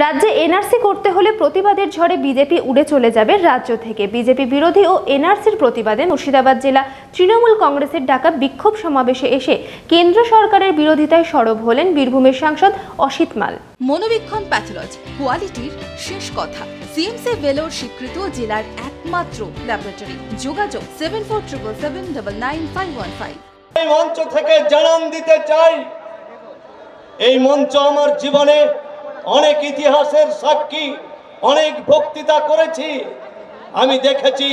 রাজ্যে এনআরসি করতে হলে প্রতিবাদের ঝড়ে বিজেপি উড়ে চলে যাবে রাজ্য থেকে। বিজেপি বিরোধী ও এনআরসির প্রতিবাদে মুর্শিদাবাদ জেলা তৃণমূল কংগ্রেসের ডাকা বিক্ষোভ সমাবেশে এসে কেন্দ্র সরকারের বিরোধিতায় সরব হলেন বীরভূমের সাংসদ অসিত মাল। মনোবীক্ষণ প্যাথোলজি কোয়ালিটির শেষ কথা। সিএমসি ভেলোর স্বীকৃত জেলার একমাত্র ল্যাবরেটরি। যোগাযোগ seven four triple seven double nine five one five. এই মঞ্চ থেকে জানান দিতে চাই। এই মঞ্চ আমার জীবনে অনেক ইতিহাসের সাক্ষী, অনেক বক্তৃতা করেছি। আমি দেখেছি,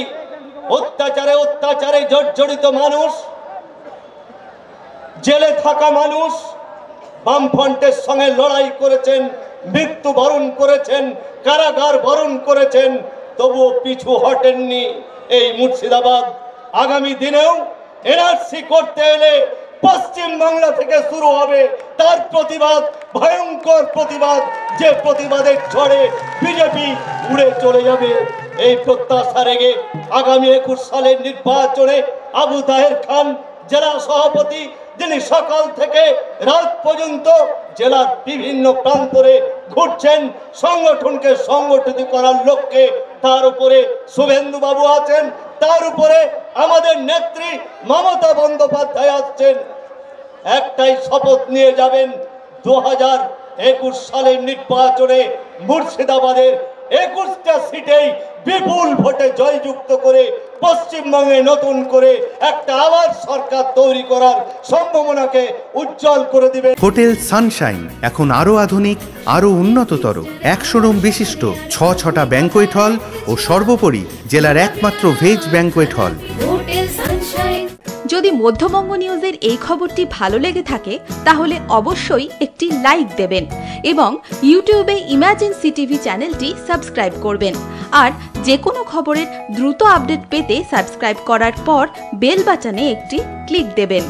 অত্যাচারে অত্যাচারে জর্জরিত মানুষ, জেলে থাকা মানুষ, বামফ্রন্টের সঙ্গে লড়াই করেছেন মৃত্যু বরণ করেছেন, কারাগার বরণ করেছেন, তবুও পিছু হটেননি এই মুর্শিদাবাদ। আগামী দিনেও এনআরসি করতে এলে পশ্চিম বাংলা থেকে শুরু হবে। তার প্রতিবাদ, ভয়ঙ্কর প্রতিবাদ, যে প্রতিবাদের ঝড়ে বিজেপি উড়ে চলে যাবে। এই প্রত্যাশা রেগে আগামী একুশ সালের নির্বাচনে আবু তাহের খান জেলা সভাপতি, যিনি সকাল থেকে রাত পর্যন্ত জেলার বিভিন্ন প্রান্তরে ঘুরছেন, সংগঠনকে সংগঠিত করার লক্ষ্যে তার উপরে শুভেন্দু বাবু আছেন, তার উপরে আমাদের নেত্রী মমতা বন্দ্যোপাধ্যায় আসছেন। একটাই শপথ নিয়ে যাবেন দু হাজার একুশ সালের নির্বাচনে মুর্শিদাবাদের একুশটা সিটেই বিপুল ভোটে জয়যুক্ত করে পশ্চিমবঙ্গে নতুন করে একটা আবার সরকার তৈরি করার সম্ভাবনাকে উজ্জ্বল করে দিবে। হোটেল সানশাইন এখন আরও আধুনিক আরও উন্নততর একশো রুম বিশিষ্ট ছ ছটা ব্যাঙ্কোয়েট হল ও সর্বোপরি জেলার একমাত্র ভেজ ব্যাঙ্কোয়েট হল। যদি মধ্যবঙ্গ নিউজের এই খবরটি ভালো লেগে থাকে তাহলে অবশ্যই একটি লাইক দেবেন এবং ইউটিউবে ইমাজিন সিটিভি চ্যানেলটি সাবস্ক্রাইব করবেন। আর যে কোনো খবরের দ্রুত আপডেট পেতে সাবস্ক্রাইব করার পর বেল বাটনে একটি ক্লিক দেবেন।